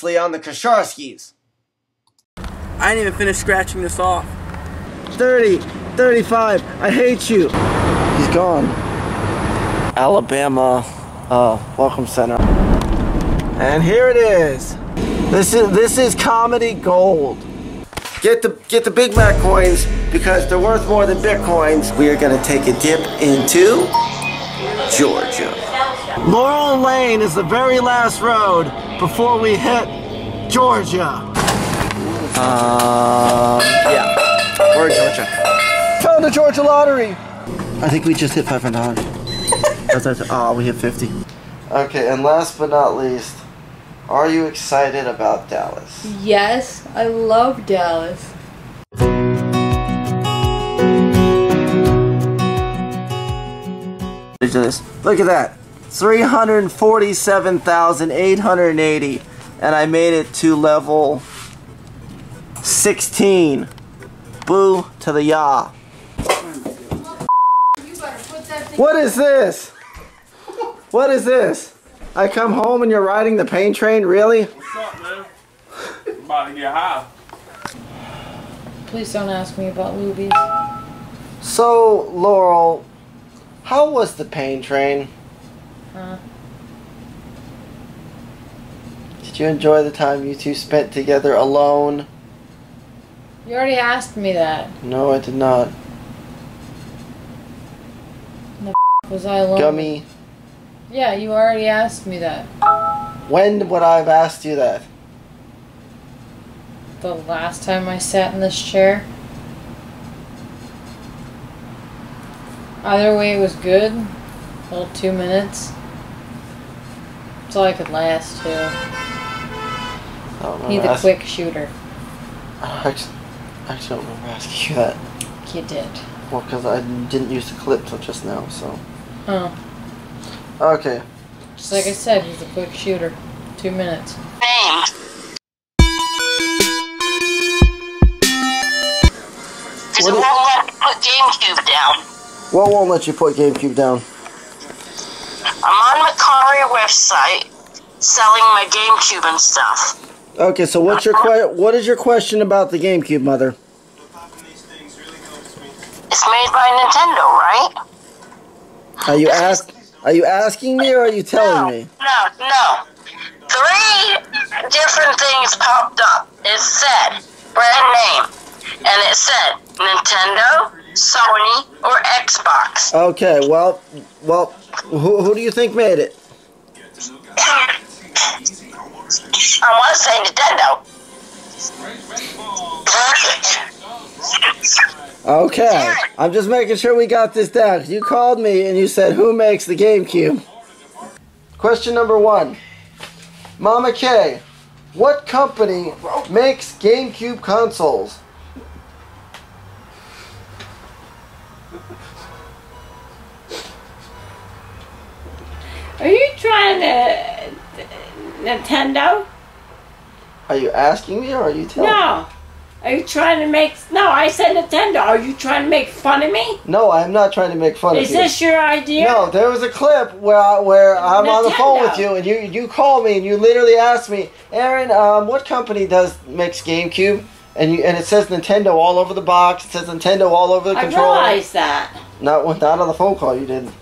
Previously on the Kosharskys. I didn't even finish scratching this off. 30, 35, I hate you. He's gone. Alabama uh, Welcome Center. And here it is. This is this is comedy gold. Get the get the Big Mac coins because they're worth more than Bitcoins. We are gonna take a dip into Georgia. Laurel Lane is the very last road before we hit Georgia. Um, yeah, we're in Georgia. Found the Georgia lottery. I think we just hit five hundred dollars. Oh, we hit fifty. Okay, and last but not least, are you excited about Dallas? Yes, I love Dallas. this. Look at that. 347,880 and I made it to level 16. Boo to the ya. What is this? What is this? I come home and you're riding the pain train? Really? What's up, man? I'm about to get high. Please don't ask me about movies. So, Laurel, how was the pain train? Huh? Did you enjoy the time you two spent together alone? You already asked me that. No, I did not. Was I alone? Gummy, Yeah, you already asked me that. when would I have asked you that? The last time I sat in this chair. Either way, it was good. Well, two minutes. That's all I could last, too. I don't He's a quick shooter. I actually, I actually don't remember asking you that. You did. Well, because I didn't use the clip till just now, so. Oh. Okay. Just like I said, he's a quick shooter. Two minutes. name. Because What it is- won't let me put GameCube down. What won't let you put GameCube down? I'm on the Mercari website selling my GameCube and stuff. Okay, so what's your que- what is your question about the GameCube, mother? It's made by Nintendo, right? Are you ask Are you asking me or are you telling no, me? no, no. Three different things popped up. It said brand name, and it said Nintendo, Sony, or Xbox. Okay, well, well, who, who do you think made it? I want to say Nintendo. Okay, I'm just making sure we got this down. You called me and you said, "Who makes the GameCube?" Question number one, Mama K, what company makes GameCube consoles? Trying to Nintendo? Are you asking me or are you telling? me? No. Are you trying to make? No, I said Nintendo. Are you trying to make fun of me? No, I'm not trying to make fun Is of you. Is this your idea? No, there was a clip where I, where I'm on the phone with you and you you call me and you literally asked me, Aaron, um, what company does makes GameCube? And you and it says Nintendo all over the box. It says Nintendo all over the I controller. realize that. Not not on the phone call. You didn't.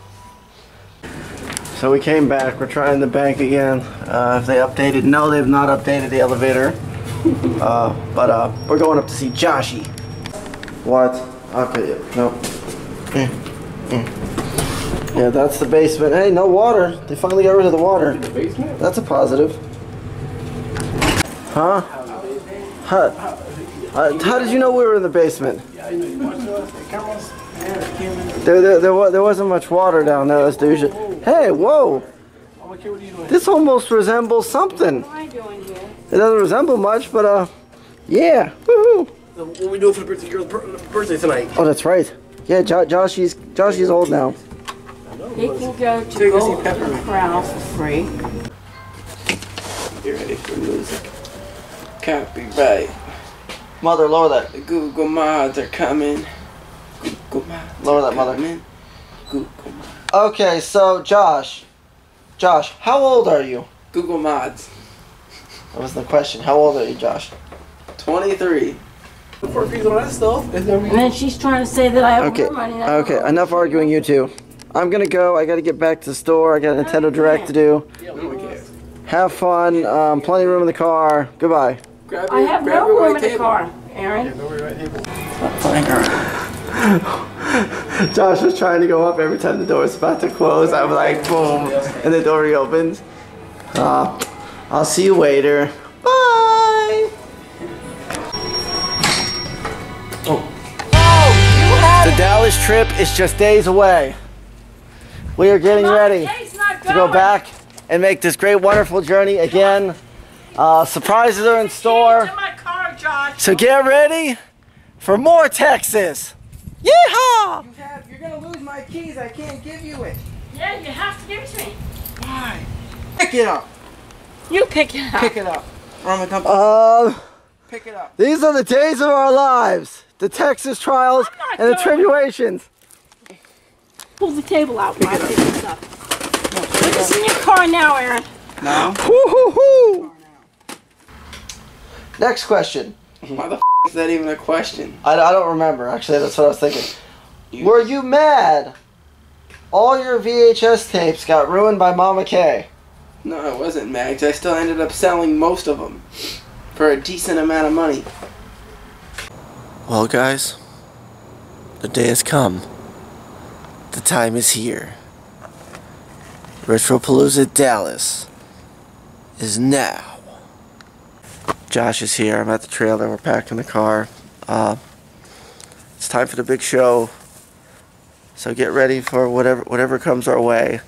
So we came back. We're trying the bank again. Uh, if they updated, no, they've not updated the elevator. Uh, but uh, we're going up to see Joshy. What? Okay. yeah, No. Eh, eh. Yeah, that's the basement. Hey, no water. They finally got rid of the water. The basement? That's a positive. Huh? How, uh, how did you know we were in the basement? There, there, there, there wasn't much water down there. Let's do shit. Hey, whoa! This almost resembles something. Why you going here? It doesn't resemble much, but uh, yeah. Woohoo! What we doing for the birthday girl's birthday tonight? Oh, that's right. Yeah, jo- Joshy's Joshy's old now. He can go to Take a seat, Golden Pepper. Corral for free. You ready for music? Copyright. Mother, lower that. The Google mods are coming. Google mods. Lower that, mother. coming. Google mods. Okay, so Josh, Josh, how old are you? Google mods. That was the question. How old are you, Josh? 23. For a piece that stuff, it's gonna be. And then she's trying to say that I have Okay. more money. than Okay. her. Enough arguing, you two. I'm gonna go. I gotta get back to the store. I got a Nintendo Direct to do. Have fun. Um, plenty of room in the car. Goodbye. Grab I have grab no room in the table. car, Aaron. Josh was trying to go up every time the door was about to close. I'm like, boom, and the door reopens. Uh, I'll see you later. Bye. oh The Dallas trip is just days away. We are getting ready to go back and make this great, wonderful journey again. Uh, surprises are in Keys store. in my car, Josh. So get ready for more Texas. Yeehaw! You're gonna lose my keys. I can't give you it. Yeah, you have to give it to me. Why? Pick it up. You pick it up. Pick it up. Or I'm gonna dump. Um, Pick it up. these are the days of our lives. The Texas trials and the tribulations. Pull the table out while I pick this up. Put this in your car now, Aaron. No. Woo-hoo-hoo. Next question. Why the f is that even a question? I, I don't remember, actually. That's what I was thinking. Were you mad? All your VHS tapes got ruined by Mama K. No, I wasn't, Mags. I still ended up selling most of them for a decent amount of money. Well, guys, the day has come. The time is here. Retropalooza Dallas is now. Josh is here. I'm at the trailer. We're packing the car. Uh, it's time for the big show. So get ready for whatever whatever comes our way.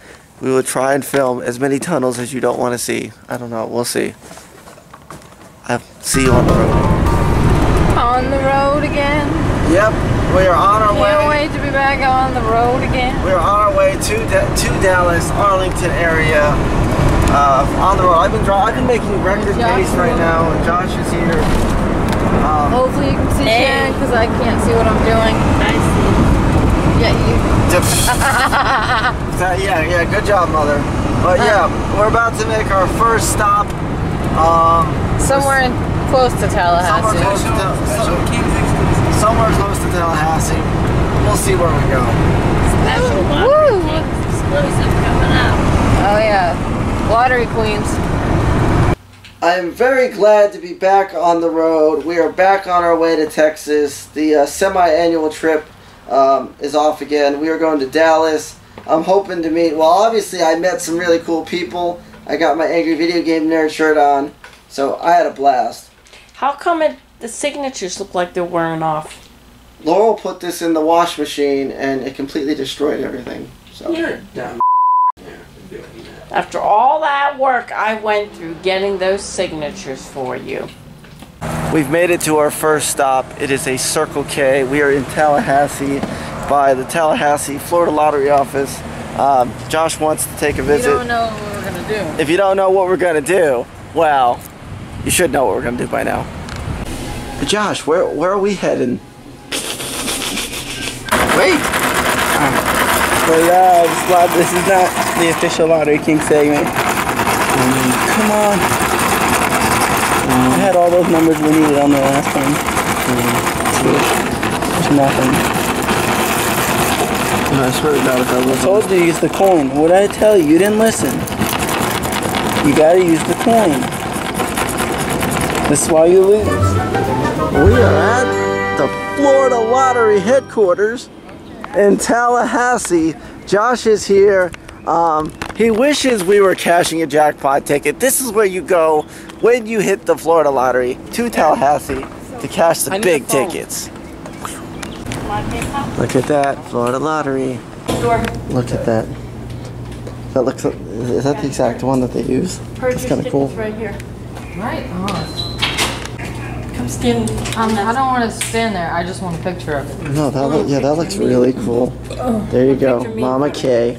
We will try and film as many tunnels as you don't want to see. I don't know. We'll see. I'll see you on the road. On the road again. Yep, we are on our way. Can't wait to be back on the road again. We are on our way to Da- to Dallas, Arlington area. Uh, on the road. I've been dri- I've been making record Josh pace right now, Josh is here. Um, Hopefully you can see Hey. Because I can't see what I'm doing. I. Yeah, you. that- yeah, yeah, good job, mother. But yeah, we're about to make our first stop. Um, Somewhere in close to somewhere Tallahassee. close to Tal- somewhere close to Tallahassee. We'll see where we go. Special Woo! exclusive coming up. Oh yeah, lottery queens. I am very glad to be back on the road. We are back on our way to Texas. The uh, semi-annual trip um, is off again. We are going to Dallas. I'm hoping to meet. Well, obviously, I met some really cool people. I got my angry video game nerd shirt on, so I had a blast. How come it, the signatures look like they're wearing off? Laurel put this in the wash machine, and it completely destroyed everything. So You're dumb. After all that work I went through getting those signatures for you. We've made it to our first stop. It is a Circle K. We are in Tallahassee by the Tallahassee Florida Lottery office. Um, Josh wants to take a visit. We visit. don't know what we're gonna do. If you don't know what we're gonna do, well, you should know what we're gonna do by now. But Josh, where where are we heading? Wait. But yeah, this, this is not the official Lottery King segment. Um, come on. I had all those numbers we needed on the last one. There's nothing. I swear to God, if I I told you to use the coin. What did I tell you? You didn't listen. You gotta use the coin. This is why you lose. we are at the Florida Lottery headquarters in Tallahassee. Josh is here. Um, he wishes we were cashing a jackpot ticket. This is where you go when you hit the Florida Lottery to Tallahassee to cash the big a tickets. Look at that, Florida Lottery. Look at that. That looks. Is that the exact one that they use? That's kind of cool. right here. Right on. Come stand on I don't want to stand there. I just want a picture of it. No, that look, yeah, that looks really cool. There you go, Mama K.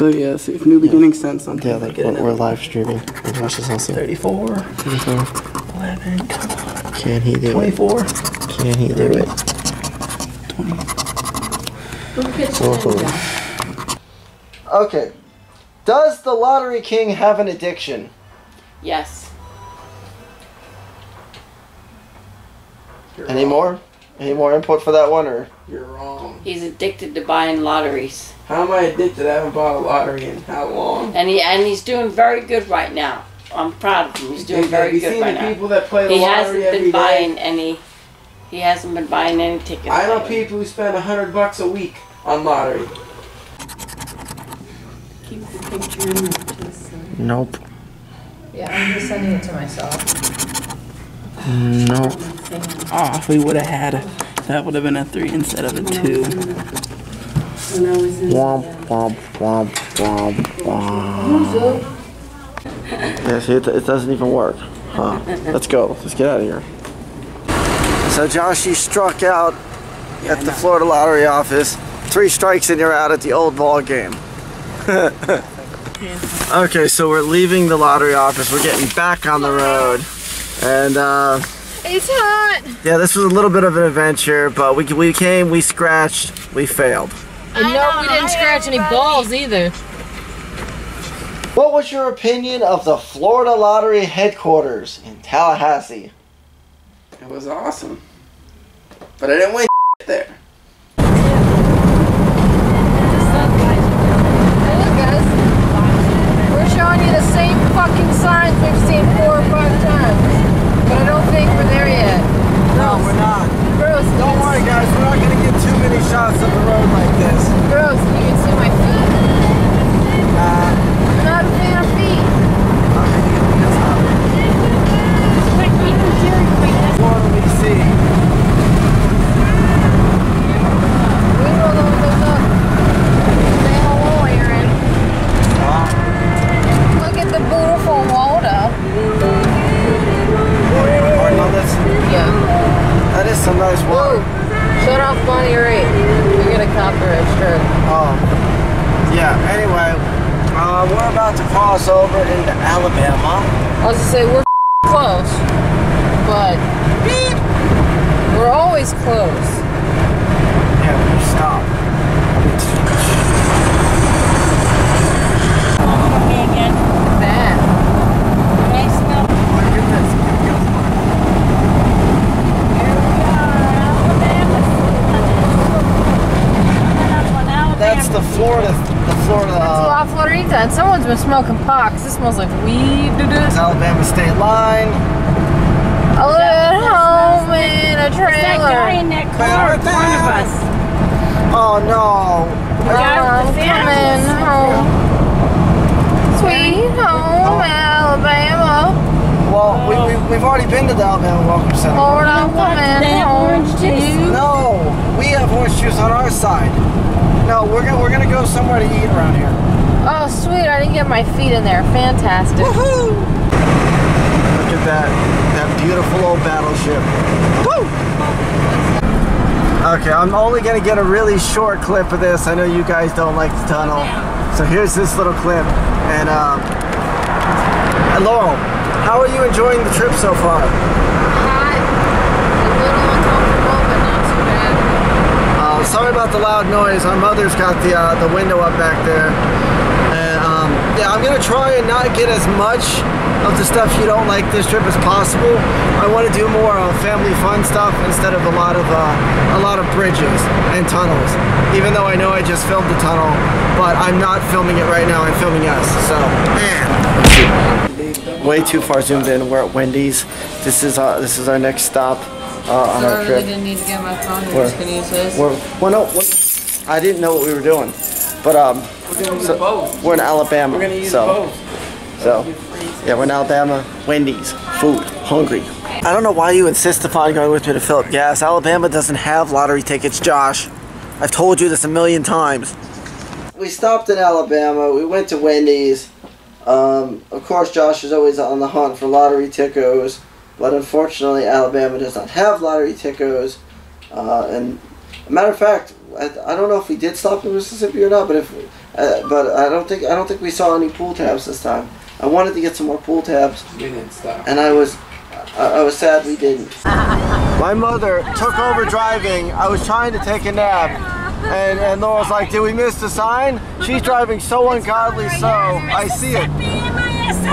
So yeah, see if New Beginning sent something. Yeah, like we're, we're live streaming. And Josh is also. 34, 34. 11, come on, Can he do it? 24. Can he do it? Okay. Does the Lottery King have an addiction? Yes. You're Any wrong. more? Any more input for that one, or You're wrong. He's addicted to buying lotteries. How am I addicted? I haven't bought a lottery in how long? And he and he's doing very good right now. I'm proud of him. He's doing Have very you good seen right the now. people that play the He lottery hasn't every been day? buying any. He hasn't been buying any tickets. I know lately. people who spend a hundred bucks a week on lottery. Keep the picture in there, nope, Yeah, I'm just sending it to myself. nope. Oh, if we would have had, that would have been a three instead of a two. When I was in Womp womp womp womp womp. Yeah, see, it, it doesn't even work. Huh. Let's go. Let's get out of here. So Josh, you struck out at the Florida Lottery office. Three strikes and you're out at the old ball game. okay, so we're leaving the lottery office. We're getting back on the road. And uh, It's hot. yeah, this was a little bit of an adventure, but we, we came, we scratched, we failed. And no, we didn't scratch any balls either. What was your opinion of the Florida Lottery headquarters in Tallahassee? It was awesome. But I didn't win there. Hey, look, guys. We're showing you the same fucking signs we've seen four or five times. But I don't think we're there yet. No, we're not. Gross. Don't worry, guys. We're not gonna get too many shots of the road like this. Gross. You can see my feet. Uh, I'm not a fan of feet. what do we see? We roll the windows up. Say hello, Aaron. Look at the beautiful water. Oh, you recording on this? Yeah. That is some nice Whoa. water. Shut off Bonnie Raitt. You're gonna copyright strike. Oh. Yeah. Anyway, uh, we're about to cross over into Alabama. I was gonna say we're close, but we're always close. Yeah, we stop. Me again. Bad. Can I smell? Look at this. Give us one. That's the Florida, the Florida, It's uh, La Florida, and someone's been smoking pot 'cause it smells like weed. it's Alabama state line. I live at home in a That guy trailer. in that car in front of us. Oh no. I'm coming home. Sweet home, Alabama. Well, we, we, we've already been to the Alabama Welcome Center. Lord, I'm coming that home orange to juice. you. No, we have orange juice on our side. No, we're gonna we're gonna go somewhere to eat around here. Oh, sweet! I didn't get my feet in there. Fantastic. Woohoo! Look at that that beautiful old battleship. Woo! Okay, I'm only gonna get a really short clip of this. I know you guys don't like the tunnel, so here's this little clip. And um, hello, how are you enjoying the trip so far? Hot, a little uncomfortable, but not too bad. Uh, sorry about the loud noise. Our mother's got the uh, the window up back there, and um, yeah, I'm gonna try and not get as much of the stuff you don't like this trip as possible. I want to do more uh, family fun stuff instead of a lot of uh, a lot of bridges and tunnels. Even though I know I just filmed the tunnel, but I'm not filming it right now. I'm filming us. So, man, way too far zoomed in. We're at Wendy's. This is uh, this is our next stop uh, on So I really trip. didn't need to get my phone. We're, Where? just gonna use this. We're, well, no, what- I didn't know what we were doing, but um, We're gonna use so- both. we're in Alabama, We're gonna use so both. so yeah, we're in Alabama. Wendy's, food, hungry. I don't know why you insist upon going with me to fill up gas. Alabama doesn't have lottery tickets, Josh. I've told you this a million times. We stopped in Alabama. We went to Wendy's. Um, of course, Josh is always on the hunt for lottery tickos, but unfortunately, Alabama does not have lottery tickers. Uh, and matter of fact, I, I don't know if we did stop in Mississippi or not, but if uh, but I don't think I don't think we saw any pool tabs this time. I wanted to get some more pool tabs, We didn't stop. and I was I, I was sad we didn't. My mother took over driving. I was trying to take a nap, And, and Laura's like, did we miss the sign? She's driving so ungodly so. I see it.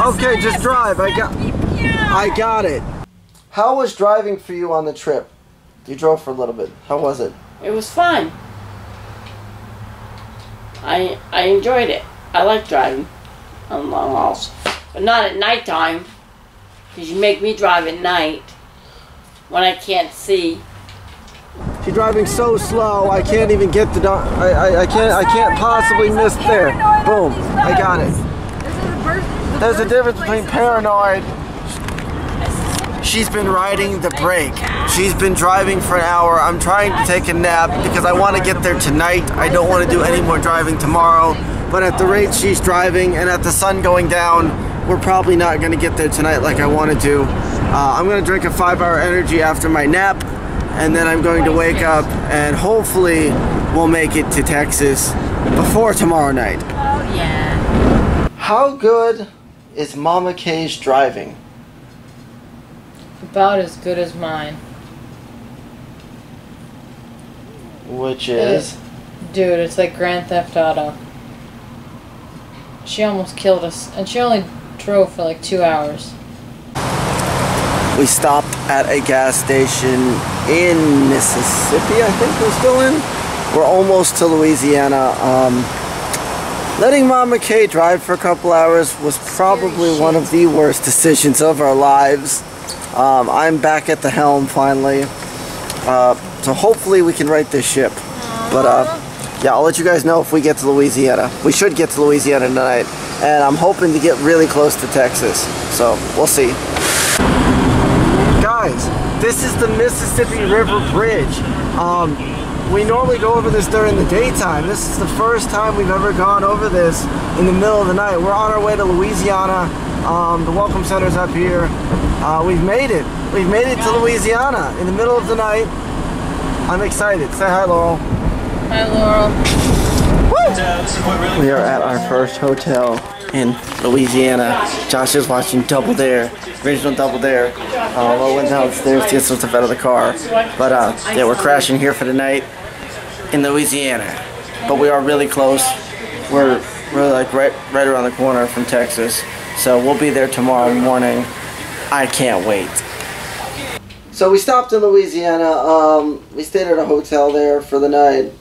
Okay, just drive. I got, I got it. How was driving for you on the trip? You drove for a little bit. How was it? It was fun. I I enjoyed it. I like driving on long hauls, but not at nighttime. Because you make me drive at night when I can't see. She's driving so slow. I can't even get the. do- I, I, I can't. I can't possibly miss there. Boom. I got it. There's a difference between paranoid. She's been riding the brake. She's been driving for an hour. I'm trying to take a nap because I want to get there tonight. I don't want to do any more driving tomorrow. But at the rate she's driving and at the sun going down, we're probably not going to get there tonight like I wanted to. Uh, I'm going to drink a five hour energy after my nap and then I'm going to wake up and hopefully we'll make it to Texas before tomorrow night. Oh yeah. How good is Mama K's driving? About as good as mine. Which is Dude, it's like Grand Theft Auto. She almost killed us, and she only drove for like two hours. we stopped at a gas station in Mississippi, I think we're still in. We're almost to Louisiana. Um, letting Mama K drive for a couple hours was probably one of the worst decisions of our lives. Um, I'm back at the helm finally. Uh, so hopefully we can right this ship. But uh, yeah, I'll let you guys know if we get to Louisiana. We should get to Louisiana tonight. And I'm hoping to get really close to Texas. So we'll see. Guys, this is the Mississippi River Bridge. Um, we normally go over this during the daytime. This is the first time we've ever gone over this in the middle of the night. We're on our way to Louisiana. Um, the Welcome Center's up here. Uh, we've made it. We've made it to Louisiana in the middle of the night. I'm excited. Say hi, Laurel. Hi, Laurel. We are at our first hotel in Louisiana. Josh is watching Double Dare, original Double Dare. Uh, Laura went downstairs to get some stuff out of the car. But uh, yeah, we're crashing here for the night in Louisiana. But we are really close. We're we're like right right around the corner from Texas. So we'll be there tomorrow morning. I can't wait. So we stopped in Louisiana. Um, we stayed at a hotel there for the night.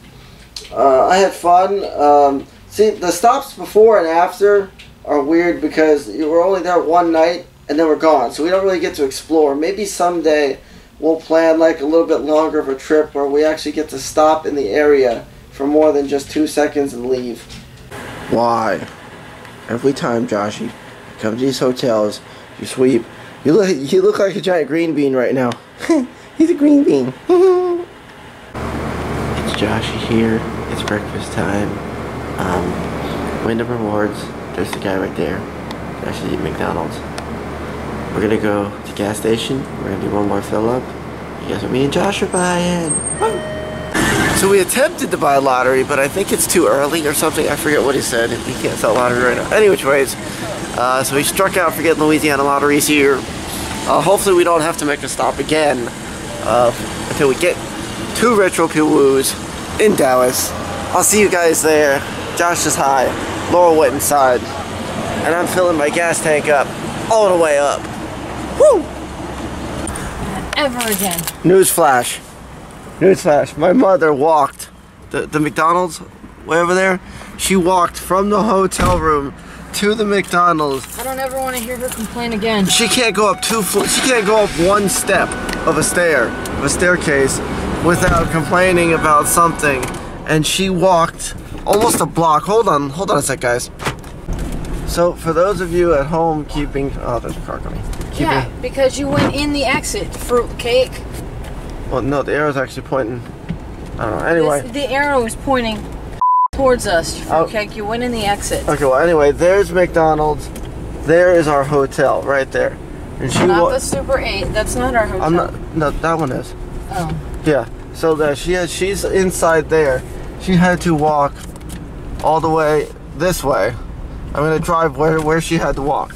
Uh, I had fun. Um, see, the stops before and after are weird because you were only there one night and then we're gone. So we don't really get to explore. Maybe someday we'll plan like a little bit longer of a trip where we actually get to stop in the area for more than just two seconds and leave. Why? Every time, Joshy, you come to these hotels, you sweep. You look, you look like a giant green bean right now. He's a green bean. it's Joshy here. It's breakfast time. Um, Wyndham Rewards. There's the guy right there. Actually, eat McDonald's. We're gonna go to gas station. We're gonna do one more fill up. You guys, me and Josh are buying. So we attempted to buy a lottery, but I think it's too early or something. I forget what he said. He can't sell lottery right now. Any which ways, uh, so we struck out for getting Louisiana lotteries here. Uh, hopefully we don't have to make a stop again uh, until we get to Retro Woos in Dallas. I'll see you guys there. Josh is high. Laura went inside. And I'm filling my gas tank up all the way up. Woo! Ever again. Newsflash. Newsflash. My mother walked the, the McDonald's way over there. She walked from the hotel room to the McDonald's. I don't ever want to hear her complain again. She can't go up two flo- She can't go up one step of a stair, of a staircase, without complaining about something. And she walked almost a block. Hold on, hold on a sec, guys. So for those of you at home keeping, oh, there's a car coming. Keeping, Yeah, because you went in the exit. Fruitcake. Well, no, the arrow's actually pointing. I don't know. Anyway. This- the arrow is pointing towards us. Oh. Fruitcake, you went in the exit. Okay, well, anyway, there's McDonald's. There is our hotel right there. And she Not the Super 8. That's not our hotel. I'm not. No, that one is. Oh. Yeah. So that she has. She's inside there. She had to walk all the way this way. I'm gonna drive where where she had to walk.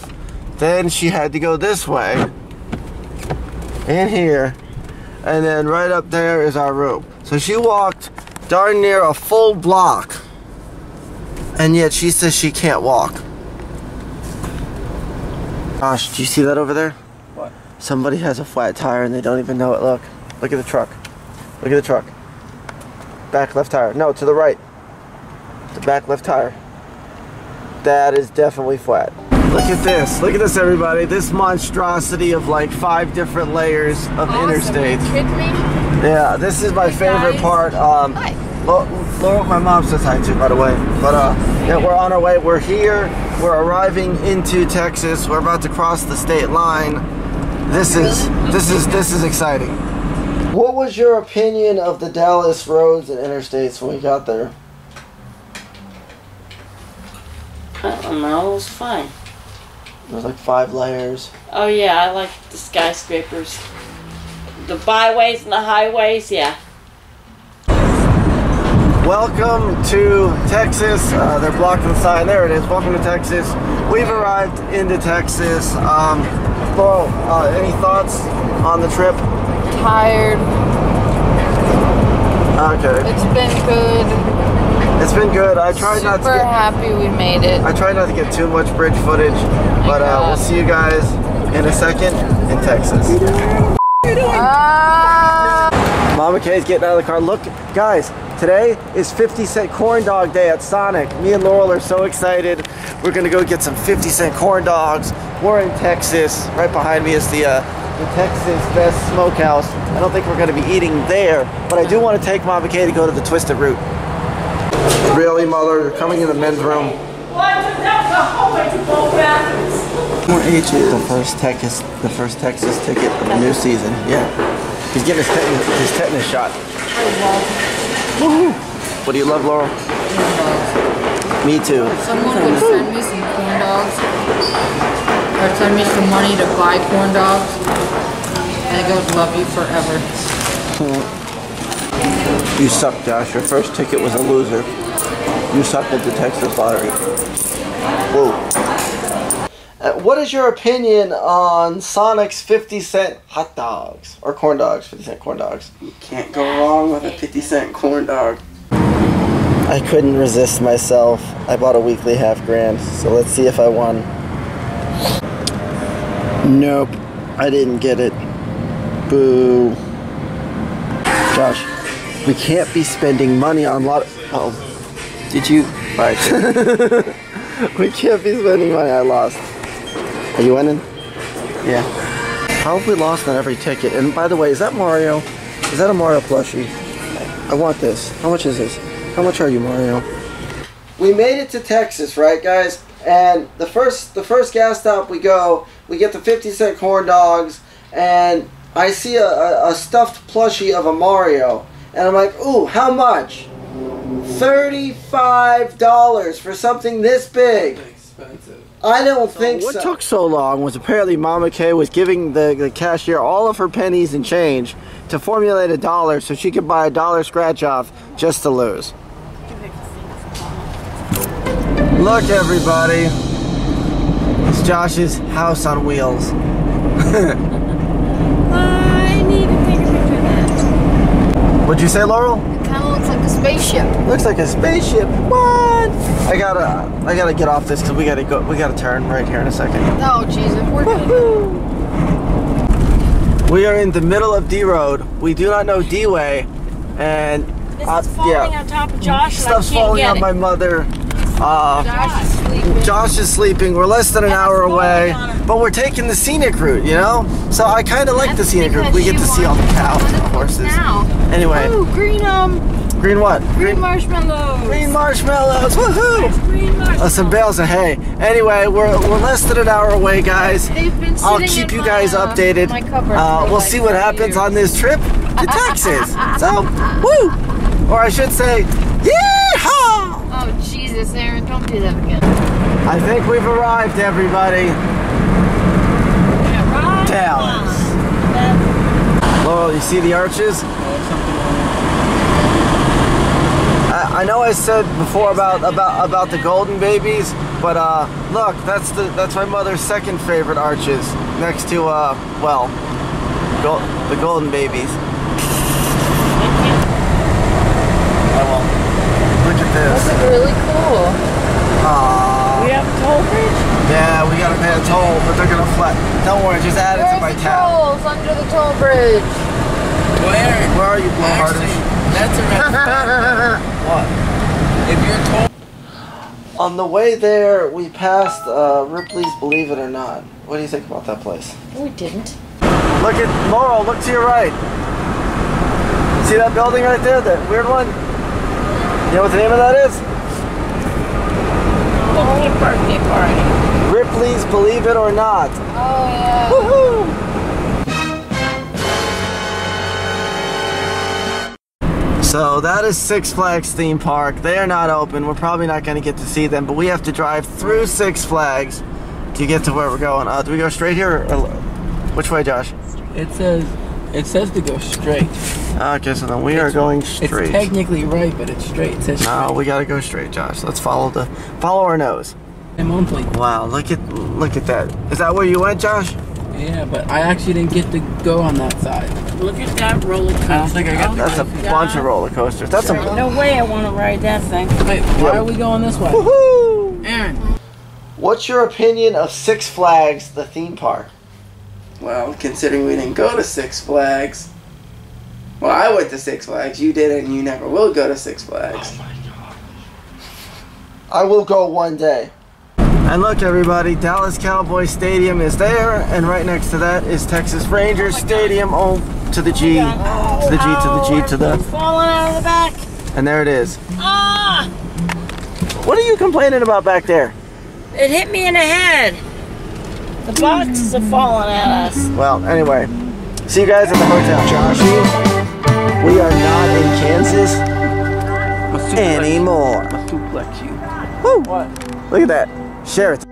Then she had to go this way. In here, and then right up there is our room. So she walked darn near a full block. And yet she says she can't walk. Gosh, do you see that over there? What? Somebody has a flat tire and they don't even know it. Look. Look at the truck. Look at the truck. Back left tire. No, to the right. The back left tire. That is definitely flat. Look at this. Look at this, everybody. This monstrosity of like five different layers of interstates. Kidding me? Yeah, this is my favorite part. Um, Hi. Laura, my mom says hi too, by the way. But uh, yeah, we're on our way. We're here. We're arriving into Texas. We're about to cross the state line. This is this is this is exciting. What was your opinion of the Dallas roads and interstates when we got there? I don't know. It was fine. There's like five layers. Oh yeah, I like the skyscrapers. The byways and the highways, yeah. Welcome to Texas. Uh, they're blocking the sign. There it is. Welcome to Texas. We've arrived into Texas. Um, Laurel, uh, any thoughts on the trip? Tired. Okay, It's been good. it's been good. I tried not to Super get, happy we made it. I tried not to get too much bridge footage, but uh, we'll see you guys in a second in Texas. Mama Kay's getting out of the car. Look, guys, today is 50 cent corn dog day at Sonic. Me and Laurel are so excited. We're gonna go get some 50 cent corn dogs. We're in Texas. Right behind me is the, uh, the Texas Best Smokehouse. I don't think we're gonna be eating there, but I do want to take Mama Kay to go to the Twisted Root. Really, mother? You're coming in the men's room. H's. The first Texas, the first Texas ticket of the new season. Yeah, he's getting his tetanus, his tetanus shot. Woohoo! What do you love, Laurel? Me too. Someone would send me some corn dogs. Or send me some money to buy corn dogs. And I would love you forever. You suck, Josh. Your first ticket was a loser. You suck at the Texas lottery. Whoa. Uh, what is your opinion on Sonic's 50 cent hot dogs? Or corn dogs, 50 cent corn dogs? You can't go wrong with a 50 cent corn dog. I couldn't resist myself. I bought a weekly half grand, so let's see if I won. Nope, I didn't get it. Boo. Josh, we can't be spending money on lot. Oh, Did you? right. we can't be spending money. I lost. Are you winning? Yeah. Probably lost on every ticket. And by the way, is that Mario? Is that a Mario plushie? I want this. How much is this? How much are you, Mario? We made it to Texas, right, guys? And the first the first gas stop we go, we get the 50 cent corn dogs, and I see a, a, a stuffed plushie of a Mario, and I'm like, ooh, how much? $35 for something this big. Expensive. I don't think so. what took so long was apparently Mama Kay was giving the, the cashier all of her pennies and change to formulate a dollar so she could buy a dollar scratch off just to lose. Look everybody. It's Josh's house on wheels. I need to take a picture of that. What'd you say, Laurel? It kind of looks like a spaceship. Looks like a spaceship. What? I gotta I gotta get off this because we gotta go we gotta turn right here in a second. Oh, if we're doing We are in the middle of D Road. We do not know D Way, and This uh, is falling yeah, on top of Josh stuff's falling on it. my mother. Uh, Josh is sleeping. Josh is sleeping. We're less than an And hour away, but we're taking the scenic route. You know, so I kind of like the scenic route. We get to see all the cows and horses. Now. Anyway, Ooh, green um, green what? green marshmallows. green marshmallows. Woohoo! Green Uh, some bales of hay. Anyway, we're, we're less than an hour away, guys. They've been I'll keep you my, guys uh, updated. Uh, we'll like see what happens years. on this trip to Texas. So, woo! Or I should say, yeehaw! Oh Jesus, Aaron, don't do that again. I think we've arrived, everybody. Dallas. Laurel, you see the arches? I, I know I said before about about about the golden babies, but uh, look, that's the that's my mother's second favorite arches, next to uh, well, gol- the golden babies. I cool. Look at This this. is really cool. Aww. We have a toll bridge? Yeah, we gotta pay a toll, but they're gonna flat. Don't worry, just add it to my the tab. tolls under the toll bridge? Well, Aaron, Where are you, blowhardish? actually, that's a red flag. What? If you're told On the way there, we passed uh, Ripley's Believe It or Not. What do you think about that place? We didn't. Look at Laurel. Look to your right. See that building right there? That weird one. You know what the name of that is? Birthday birthday party. Ripley's Believe It or Not. Oh, yeah. Woohoo! So that is Six Flags theme park. They are not open. We're probably not going to get to see them, but we have to drive through Six Flags to get to where we're going. Uh, do we go straight here? Or, which way, Josh? It says it says to go straight. Okay, so then we are going straight. It's technically right, but it's straight. It says No, we gotta go straight, Josh. Let's follow the follow our nose. straight monthly. Wow, look at look at that. Is that where you went, Josh? Yeah, but I actually didn't get to go on that side. Look at that roller coaster. I don't think I got That's a Yeah. bunch of roller coasters. That's a No way I want to ride that thing. Wait, why are we going this way? woohoo! Aaron, What's your opinion of Six Flags, the theme park? Well, considering we didn't go to Six Flags. Well, I went to Six Flags. You did, and you never will go to Six Flags. Oh my God. I will go one day. And look, everybody, Dallas Cowboy Stadium is there, and right next to that is Texas Rangers Stadium. Oh, to the G, to the G, to the G, to the, Falling out of the back. and there it is. Ah! What are you complaining about back there? It hit me in the head. The boxes are falling at us. Well, anyway, see you guys at the hotel. Joshy, we are not in Kansas anymore. suplex you. Woo! Look at that. Share it.